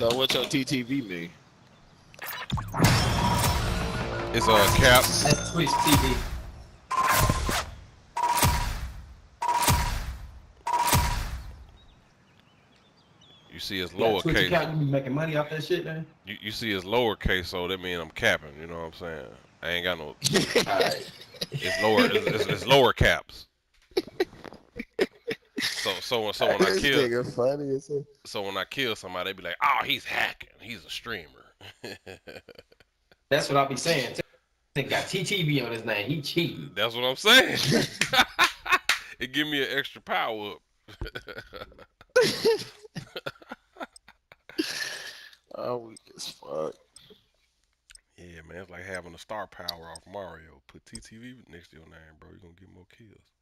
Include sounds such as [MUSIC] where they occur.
So what's your TTV mean? It's a uh, caps. That's Twitch TV. You see it's Yeah, lowercase. account, you be making money off that shit, man. You, you see it's lowercase, so that means I'm capping. You know what I'm saying? I ain't got no. [LAUGHS] Alright. It's lower. It's, it's, it's lower caps. So so so when [LAUGHS] I kill funny so when I kill somebody, they be like, oh, he's hacking. He's a streamer. [LAUGHS] That's what I be saying. He got TTV on his name. He cheating. That's what I'm saying. [LAUGHS] it give me an extra power up. Oh, weak as fuck. Yeah, man, it's like having a star power off Mario. Put TTV next to your name, bro. You're gonna get more kills.